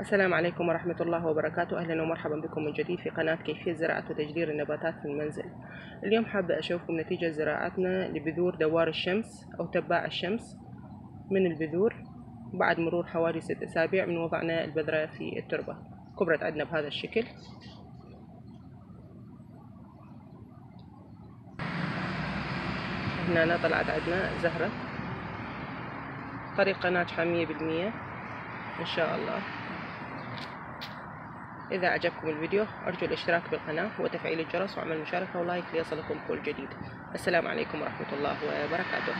السلام عليكم ورحمة الله وبركاته. أهلا ومرحبا بكم من جديد في قناة كيفية زراعة وتجدير النباتات في المنزل. اليوم حابة أشوفكم نتيجة زراعتنا لبذور دوار الشمس أو تباع الشمس من البذور بعد مرور حوالي ست أسابيع من وضعنا البذرة في التربة. كبرت عندنا بهذا الشكل. هنا طلعت عندنا زهرة. طريقة ناجحة مية بالمية. إن شاء الله. إذا عجبكم الفيديو أرجو الإشتراك بالقناة وتفعيل الجرس وعمل مشاركة ولايك ليصلكم كل جديد. السلام عليكم ورحمة الله وبركاته.